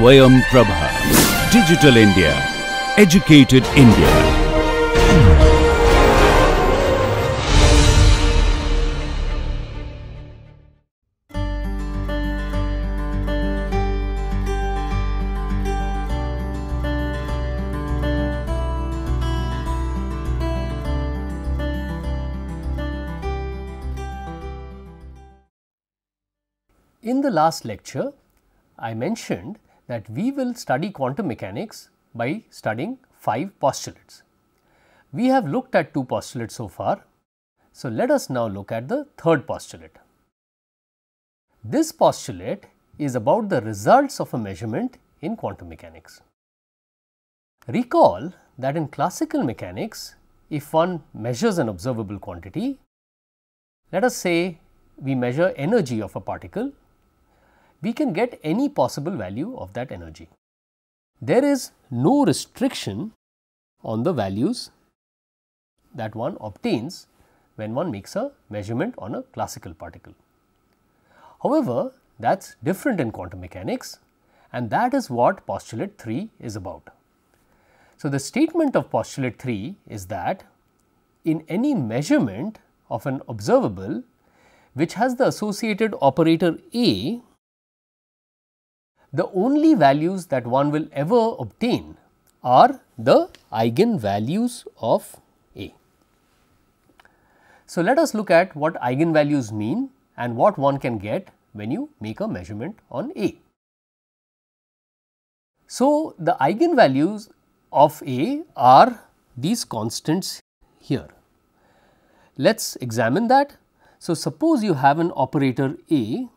Swayam Prabha. Digital India. Educated India. In the last lecture, I mentioned that we will study quantum mechanics by studying 5 postulates. We have looked at 2 postulates so far. So, let us now look at the third postulate. This postulate is about the results of a measurement in quantum mechanics. Recall that in classical mechanics, if one measures an observable quantity, let us say we measure energy of a particle we can get any possible value of that energy. There is no restriction on the values that one obtains when one makes a measurement on a classical particle. However, that is different in quantum mechanics and that is what postulate 3 is about. So, the statement of postulate 3 is that in any measurement of an observable which has the associated operator A, the only values that one will ever obtain are the eigenvalues of A. So, let us look at what eigenvalues mean and what one can get when you make a measurement on A. So, the eigenvalues of A are these constants here. Let us examine that. So, suppose you have an operator A,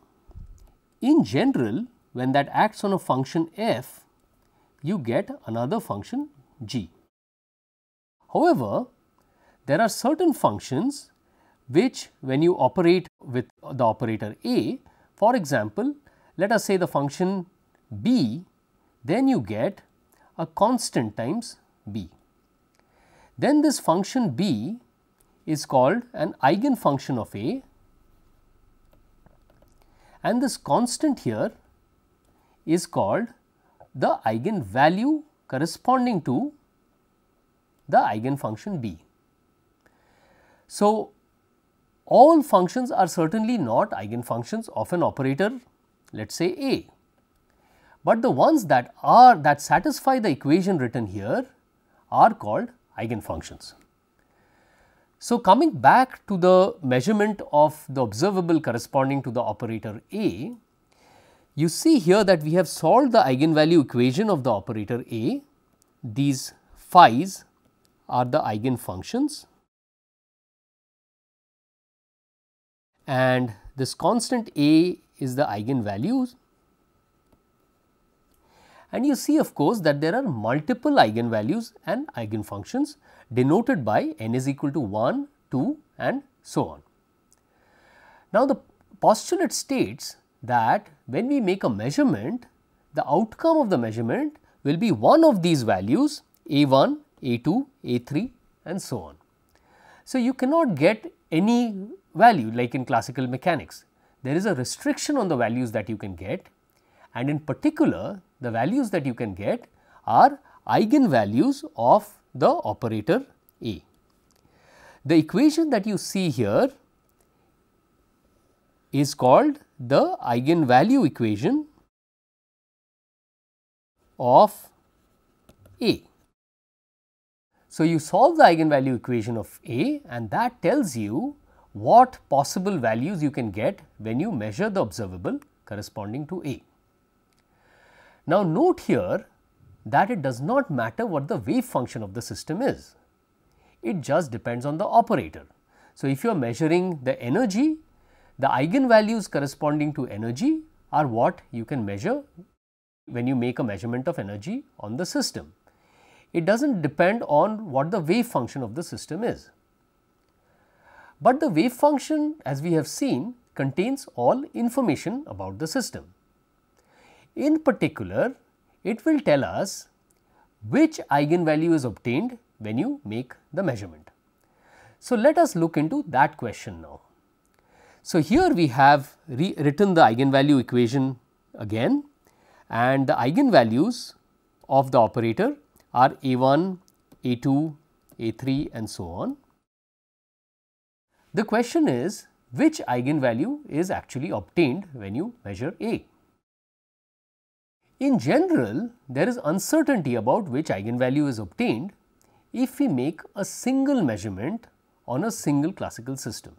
in general when that acts on a function f, you get another function g. However, there are certain functions which when you operate with the operator a, for example, let us say the function b, then you get a constant times b. Then this function b is called an eigenfunction of a and this constant here is called the eigenvalue corresponding to the eigenfunction b. So, all functions are certainly not eigenfunctions of an operator let us say A, but the ones that are that satisfy the equation written here are called eigenfunctions. So, coming back to the measurement of the observable corresponding to the operator A, you see here that we have solved the eigenvalue equation of the operator A. These phi's are the eigenfunctions and this constant A is the eigenvalues. And you see of course that there are multiple eigenvalues and eigenfunctions denoted by n is equal to 1, 2 and so on. Now, the postulate states that when we make a measurement, the outcome of the measurement will be one of these values a 1, a 2, a 3 and so on. So, you cannot get any value like in classical mechanics. There is a restriction on the values that you can get and in particular the values that you can get are eigenvalues of the operator A. The equation that you see here is called the eigenvalue equation of A. So, you solve the eigenvalue equation of A and that tells you what possible values you can get when you measure the observable corresponding to A. Now, note here that it does not matter what the wave function of the system is, it just depends on the operator. So, if you are measuring the energy the eigenvalues corresponding to energy are what you can measure when you make a measurement of energy on the system. It does not depend on what the wave function of the system is. But the wave function as we have seen contains all information about the system. In particular, it will tell us which eigenvalue is obtained when you make the measurement. So, let us look into that question now. So, here we have written the eigenvalue equation again and the eigenvalues of the operator are A1, A2, A3 and so on. The question is which eigenvalue is actually obtained when you measure A. In general, there is uncertainty about which eigenvalue is obtained if we make a single measurement on a single classical system.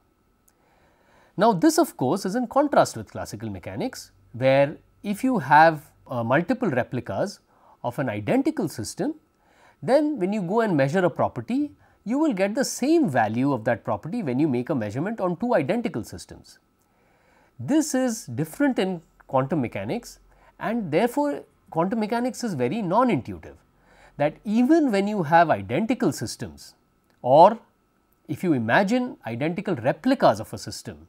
Now, this of course is in contrast with classical mechanics, where if you have uh, multiple replicas of an identical system, then when you go and measure a property, you will get the same value of that property when you make a measurement on two identical systems. This is different in quantum mechanics and therefore, quantum mechanics is very non-intuitive that even when you have identical systems or if you imagine identical replicas of a system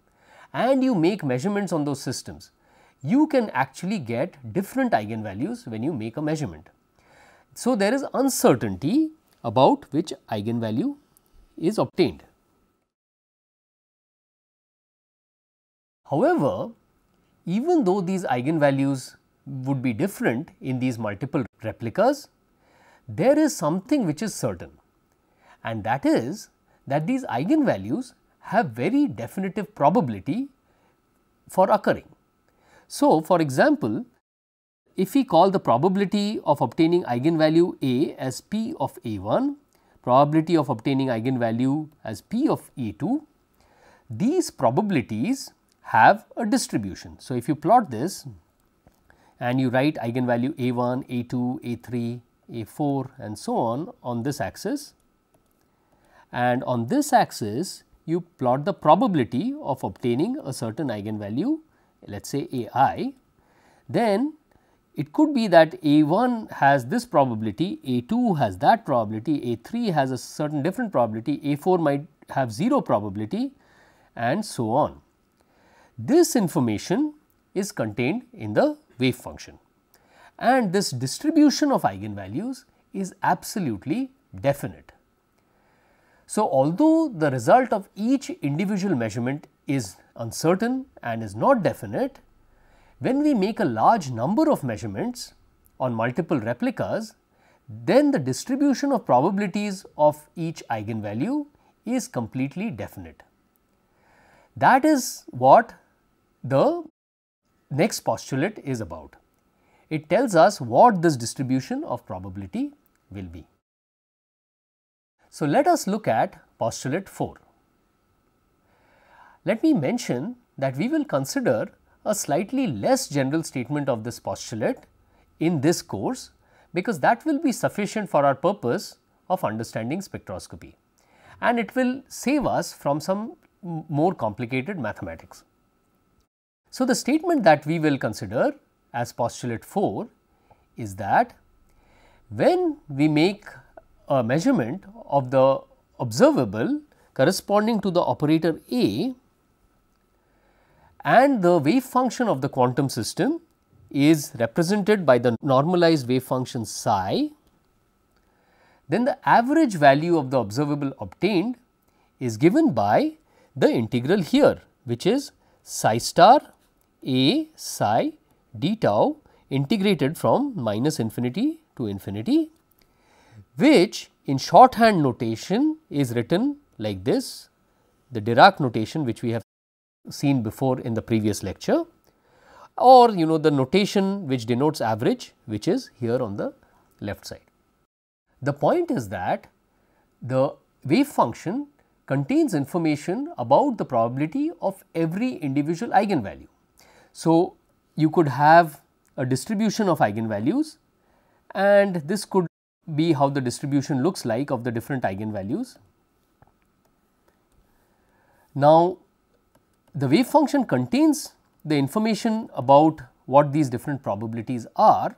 and you make measurements on those systems, you can actually get different eigenvalues when you make a measurement. So, there is uncertainty about which eigenvalue is obtained. However, even though these eigenvalues would be different in these multiple replicas, there is something which is certain and that is that these eigenvalues have very definitive probability for occurring. So, for example, if we call the probability of obtaining eigenvalue A as P of A1, probability of obtaining eigenvalue as P of A2, these probabilities have a distribution. So, if you plot this and you write eigenvalue A1, A2, A3, A4 and so on on this axis and on this axis you plot the probability of obtaining a certain eigenvalue let us say AI, then it could be that A1 has this probability, A2 has that probability, A3 has a certain different probability, A4 might have 0 probability and so on. This information is contained in the wave function and this distribution of eigenvalues is absolutely definite. So, although the result of each individual measurement is uncertain and is not definite, when we make a large number of measurements on multiple replicas, then the distribution of probabilities of each eigenvalue is completely definite. That is what the next postulate is about. It tells us what this distribution of probability will be. So, let us look at postulate 4. Let me mention that we will consider a slightly less general statement of this postulate in this course because that will be sufficient for our purpose of understanding spectroscopy and it will save us from some more complicated mathematics. So, the statement that we will consider as postulate 4 is that when we make a measurement of the observable corresponding to the operator A and the wave function of the quantum system is represented by the normalized wave function psi, then the average value of the observable obtained is given by the integral here which is psi star a psi d tau integrated from minus infinity to infinity which in shorthand notation is written like this the Dirac notation which we have seen before in the previous lecture or you know the notation which denotes average which is here on the left side. The point is that the wave function contains information about the probability of every individual eigenvalue. So, you could have a distribution of eigenvalues and this could be how the distribution looks like of the different eigenvalues. Now, the wave function contains the information about what these different probabilities are,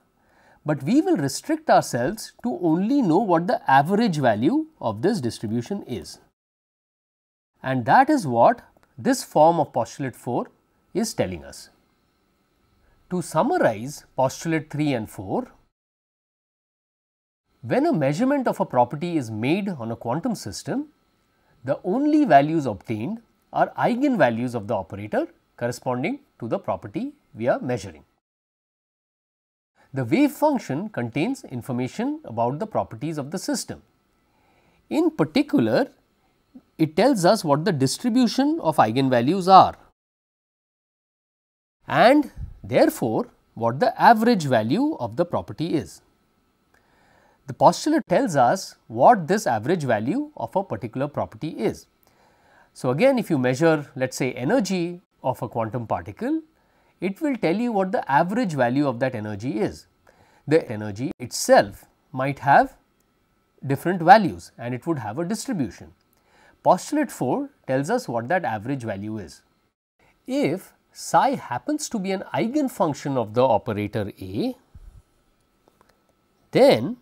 but we will restrict ourselves to only know what the average value of this distribution is. And that is what this form of postulate 4 is telling us. To summarize postulate 3 and 4, when a measurement of a property is made on a quantum system, the only values obtained are eigenvalues of the operator corresponding to the property we are measuring. the wave function contains information about the properties of the system. In particular, it tells us what the distribution of eigenvalues are and therefore, what the average value of the property is. The postulate tells us what this average value of a particular property is. So, again if you measure let us say energy of a quantum particle, it will tell you what the average value of that energy is. The energy itself might have different values and it would have a distribution. Postulate 4 tells us what that average value is. If psi happens to be an eigenfunction of the operator A, then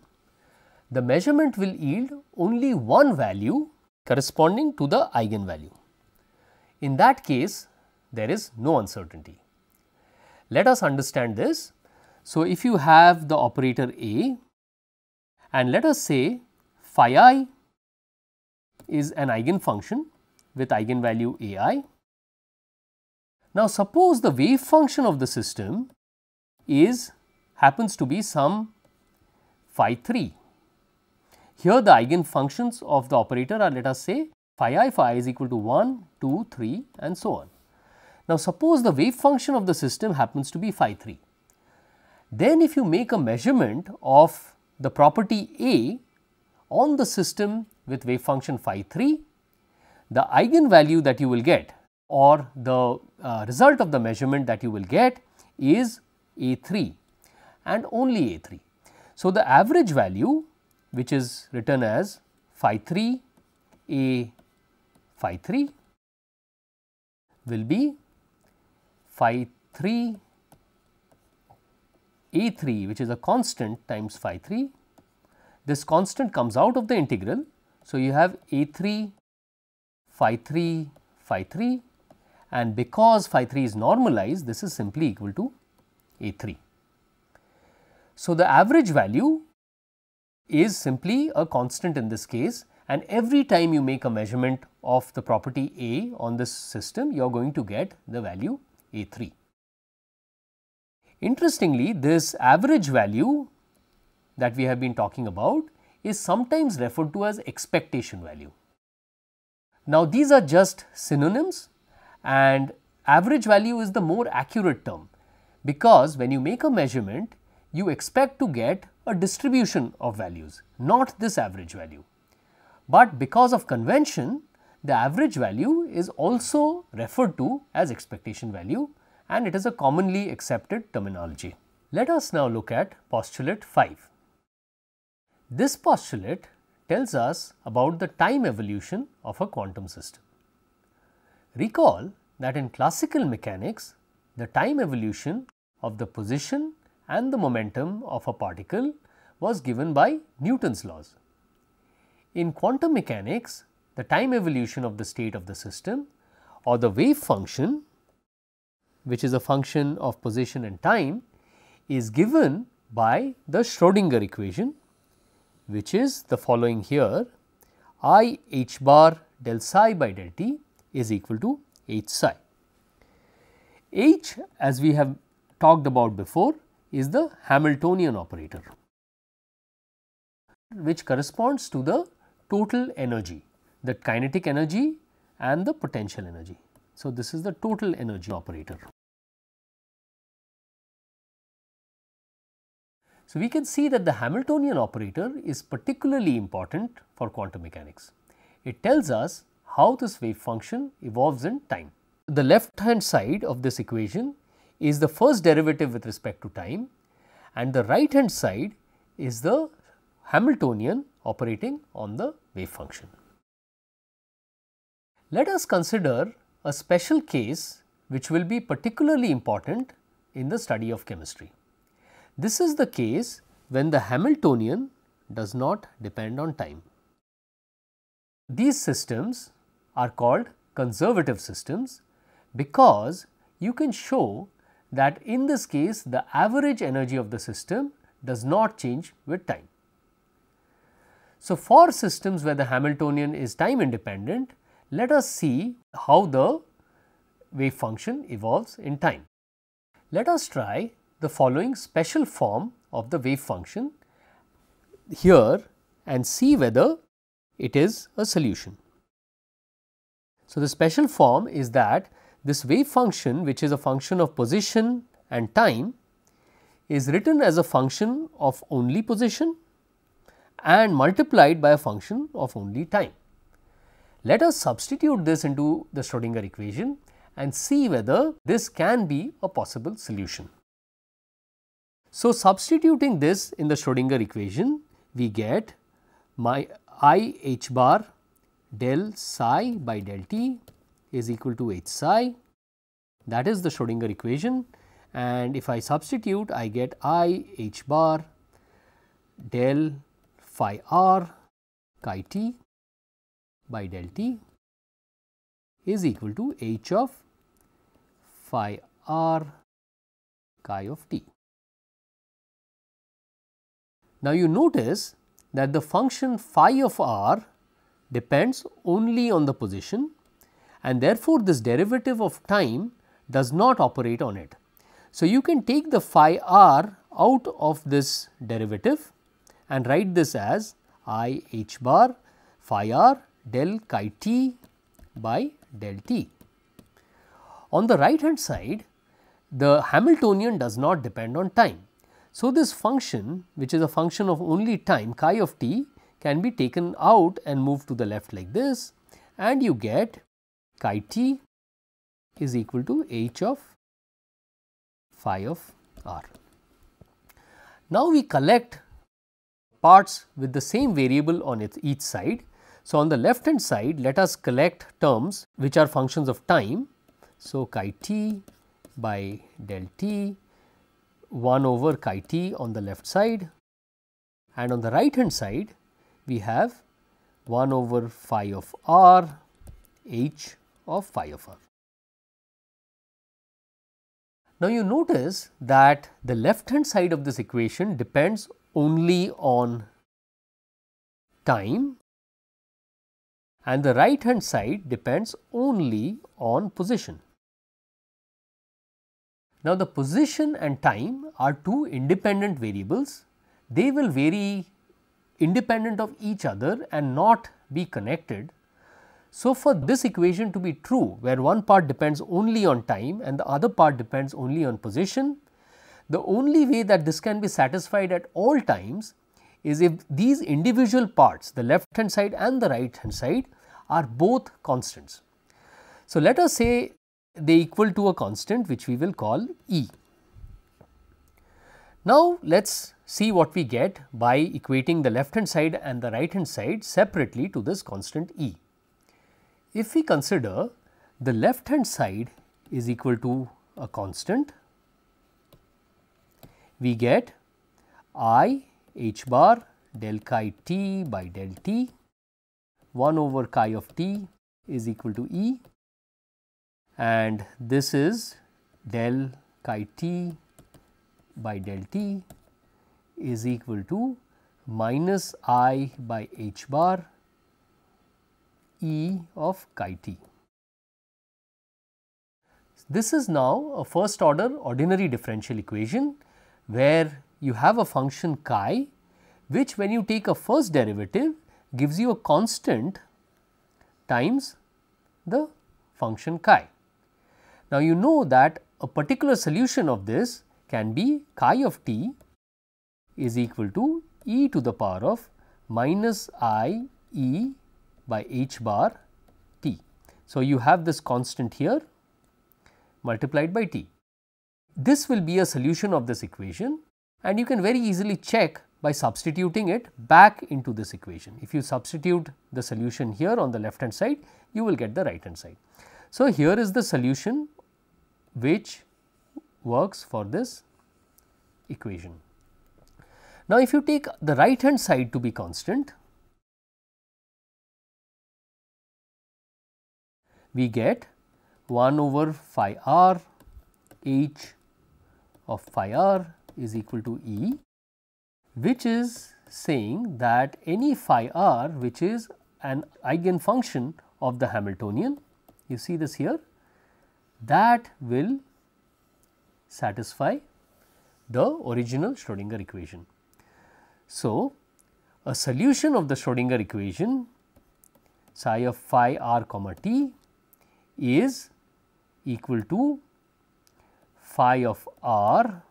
the measurement will yield only one value corresponding to the eigenvalue. In that case, there is no uncertainty. Let us understand this. So, if you have the operator A and let us say phi i is an eigenfunction with eigenvalue a i. Now, suppose the wave function of the system is happens to be some phi 3. Here the eigenfunctions of the operator are let us say phi i phi i is equal to 1, 2, 3 and so on. Now, suppose the wave function of the system happens to be phi 3. Then if you make a measurement of the property A on the system with wave function phi 3, the eigenvalue that you will get or the uh, result of the measurement that you will get is A 3 and only A 3. So, the average value which is written as phi 3 A phi 3 will be phi 3 A 3 which is a constant times phi 3 this constant comes out of the integral. So, you have A 3 phi 3 phi 3 and because phi 3 is normalized this is simply equal to A 3. So, the average value is simply a constant in this case and every time you make a measurement of the property A on this system you are going to get the value A 3. Interestingly, this average value that we have been talking about is sometimes referred to as expectation value. Now, these are just synonyms and average value is the more accurate term because when you make a measurement you expect to get a distribution of values not this average value. But because of convention the average value is also referred to as expectation value and it is a commonly accepted terminology. Let us now look at postulate 5. This postulate tells us about the time evolution of a quantum system. Recall that in classical mechanics, the time evolution of the position and the momentum of a particle was given by Newton's laws. In quantum mechanics, the time evolution of the state of the system or the wave function which is a function of position and time is given by the Schrodinger equation which is the following here I h bar del psi by del t is equal to h psi. H as we have talked about before is the Hamiltonian operator which corresponds to the total energy, the kinetic energy and the potential energy. So, this is the total energy operator. So, we can see that the Hamiltonian operator is particularly important for quantum mechanics. It tells us how this wave function evolves in time. The left hand side of this equation is the first derivative with respect to time and the right hand side is the Hamiltonian operating on the wave function. Let us consider a special case which will be particularly important in the study of chemistry. This is the case when the Hamiltonian does not depend on time. These systems are called conservative systems because you can show that in this case the average energy of the system does not change with time. So, for systems where the Hamiltonian is time independent, let us see how the wave function evolves in time. Let us try the following special form of the wave function here and see whether it is a solution. So, the special form is that this wave function which is a function of position and time is written as a function of only position and multiplied by a function of only time. Let us substitute this into the Schrodinger equation and see whether this can be a possible solution. So, substituting this in the Schrodinger equation, we get my i h bar del psi by del t is equal to h psi that is the Schrodinger equation and if I substitute I get i h bar del phi r chi t by del t is equal to h of phi r chi of t. Now, you notice that the function phi of r depends only on the position and therefore, this derivative of time does not operate on it. So, you can take the phi r out of this derivative and write this as i h bar phi r del chi t by del t. On the right hand side, the Hamiltonian does not depend on time. So, this function which is a function of only time chi of t can be taken out and moved to the left like this and you get chi t is equal to h of phi of r. Now, we collect parts with the same variable on its each side. So, on the left hand side let us collect terms which are functions of time. So, chi t by del t 1 over chi t on the left side and on the right hand side we have 1 over phi of r h of phi of r. Now, you notice that the left hand side of this equation depends only on time and the right hand side depends only on position. Now, the position and time are two independent variables. They will vary independent of each other and not be connected so, for this equation to be true where one part depends only on time and the other part depends only on position, the only way that this can be satisfied at all times is if these individual parts the left hand side and the right hand side are both constants. So, let us say they equal to a constant which we will call E. Now, let us see what we get by equating the left hand side and the right hand side separately to this constant E. If we consider the left hand side is equal to a constant, we get i h bar del chi t by del t 1 over chi of t is equal to E and this is del chi t by del t is equal to minus i by h bar E of chi t. This is now a first order ordinary differential equation where you have a function chi which when you take a first derivative gives you a constant times the function chi. Now, you know that a particular solution of this can be chi of t is equal to e to the power of minus i e by h bar t. So, you have this constant here multiplied by t. This will be a solution of this equation and you can very easily check by substituting it back into this equation. If you substitute the solution here on the left hand side, you will get the right hand side. So, here is the solution which works for this equation. Now, if you take the right hand side to be constant, we get 1 over phi r h of phi r is equal to E, which is saying that any phi r which is an eigenfunction of the Hamiltonian, you see this here, that will satisfy the original Schrodinger equation. So, a solution of the Schrodinger equation psi of phi r comma t is equal to phi of r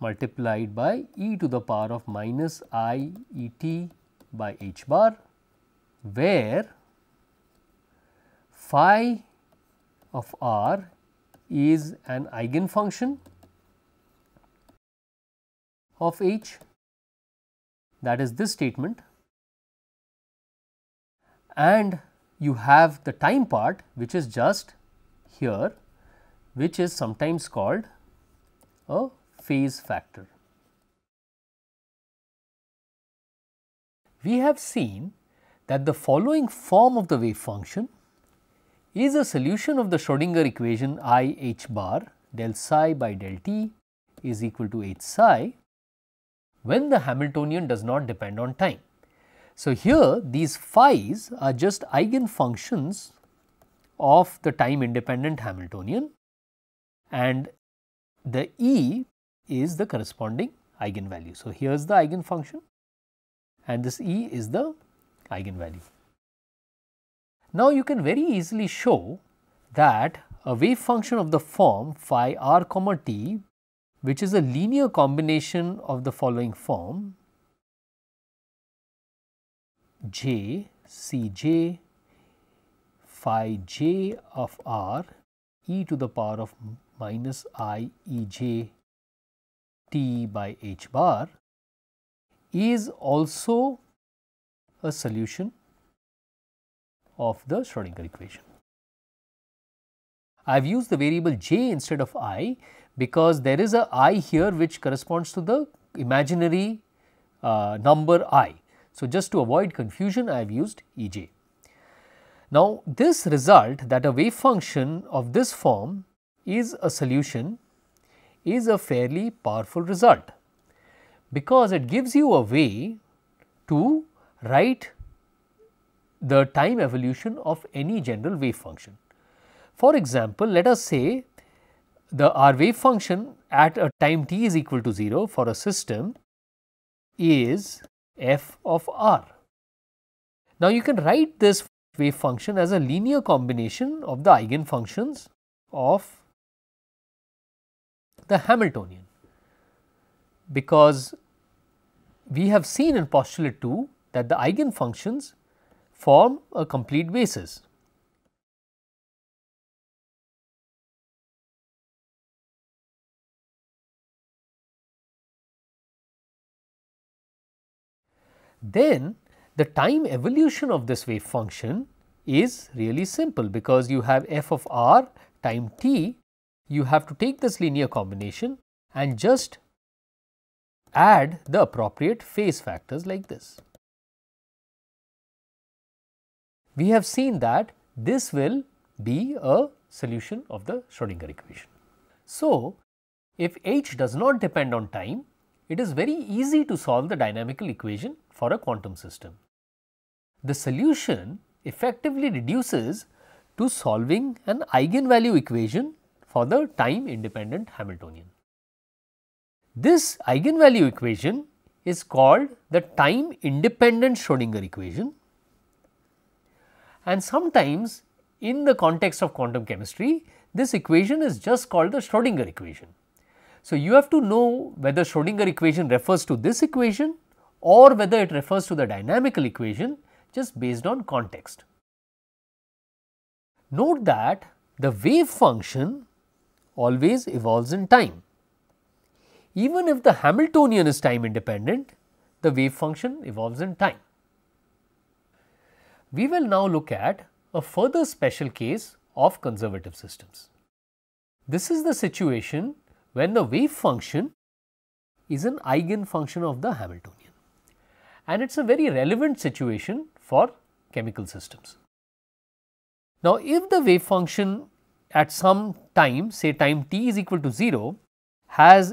multiplied by e to the power of minus i e t by h bar, where phi of r is an eigenfunction of h. That is this statement. And you have the time part which is just here which is sometimes called a phase factor. We have seen that the following form of the wave function is a solution of the Schrodinger equation I h bar del psi by del t is equal to h psi when the Hamiltonian does not depend on time. So, here these phi's are just eigenfunctions of the time independent Hamiltonian and the E is the corresponding eigenvalue. So, here is the eigenfunction and this E is the eigenvalue. Now, you can very easily show that a wave function of the form phi r comma t which is a linear combination of the following form j c j phi j of r e to the power of minus i e j t by h bar is also a solution of the Schrodinger equation. I have used the variable j instead of i because there is a i here which corresponds to the imaginary uh, number i. So, just to avoid confusion I have used e j. Now, this result that a wave function of this form is a solution is a fairly powerful result, because it gives you a way to write the time evolution of any general wave function. For example, let us say the our wave function at a time t is equal to 0 for a system is f of r. Now, you can write this wave function as a linear combination of the eigenfunctions of the Hamiltonian, because we have seen in postulate 2 that the eigenfunctions form a complete basis. Then the time evolution of this wave function is really simple because you have f of r time t you have to take this linear combination and just add the appropriate phase factors like this. We have seen that this will be a solution of the Schrodinger equation. So, if h does not depend on time, it is very easy to solve the dynamical equation for a quantum system. The solution effectively reduces to solving an eigenvalue equation for the time independent Hamiltonian. This eigenvalue equation is called the time independent Schrodinger equation and sometimes in the context of quantum chemistry this equation is just called the Schrodinger equation. So, you have to know whether Schrodinger equation refers to this equation or whether it refers to the dynamical equation just based on context. Note that the wave function always evolves in time. Even if the Hamiltonian is time independent, the wave function evolves in time. We will now look at a further special case of conservative systems. This is the situation when the wave function is an eigenfunction of the Hamiltonian and it is a very relevant situation for chemical systems. Now, if the wave function at some time say time t is equal to 0 has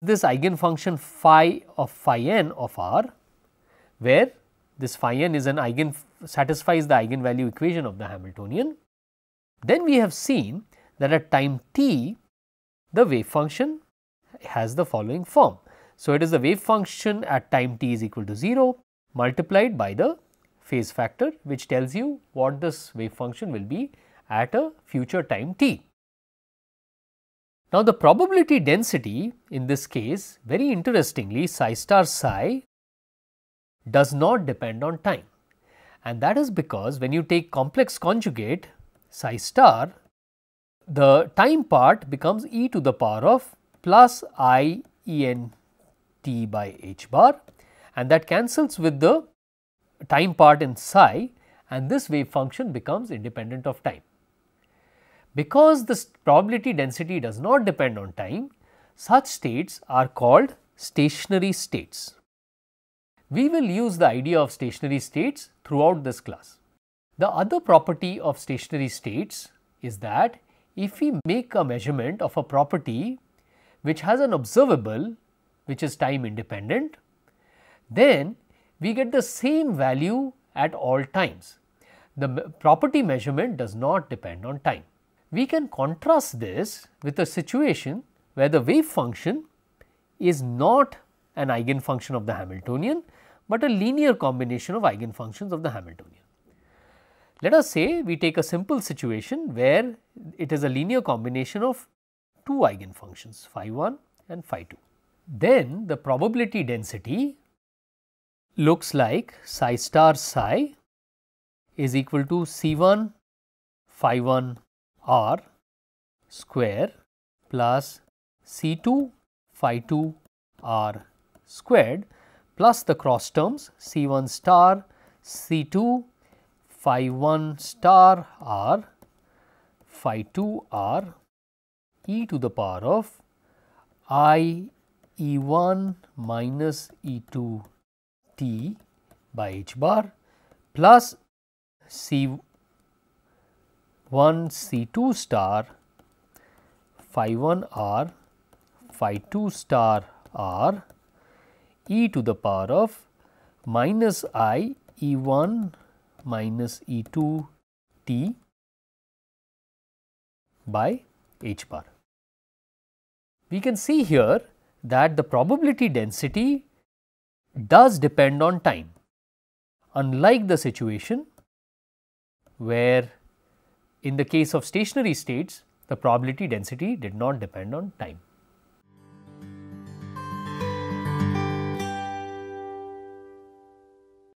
this eigenfunction phi of phi n of r where this phi n is an eigen satisfies the eigenvalue equation of the Hamiltonian. Then we have seen that at time t the wave function has the following form. So, it is the wave function at time t is equal to 0 multiplied by the phase factor which tells you what this wave function will be at a future time t. Now, the probability density in this case very interestingly psi star psi does not depend on time and that is because when you take complex conjugate psi star the time part becomes e to the power of plus i e n t by h bar and that cancels with the time part in psi and this wave function becomes independent of time. Because this probability density does not depend on time, such states are called stationary states. We will use the idea of stationary states throughout this class. The other property of stationary states is that if we make a measurement of a property which has an observable which is time independent, then we get the same value at all times. The property measurement does not depend on time. We can contrast this with a situation where the wave function is not an eigenfunction of the Hamiltonian, but a linear combination of eigenfunctions of the Hamiltonian. Let us say we take a simple situation where it is a linear combination of two eigenfunctions phi 1 and phi 2. Then the probability density looks like psi star psi is equal to C 1 phi 1 r square plus C 2 phi 2 r squared plus the cross terms C 1 star C 2 phi 1 star r phi 2 r e to the power of i e 1 minus e 2 t by h bar plus C 1 C 2 star phi 1 r phi 2 star r e to the power of minus i e 1 minus e 2 t by h bar. We can see here that the probability density does depend on time unlike the situation where in the case of stationary states the probability density did not depend on time.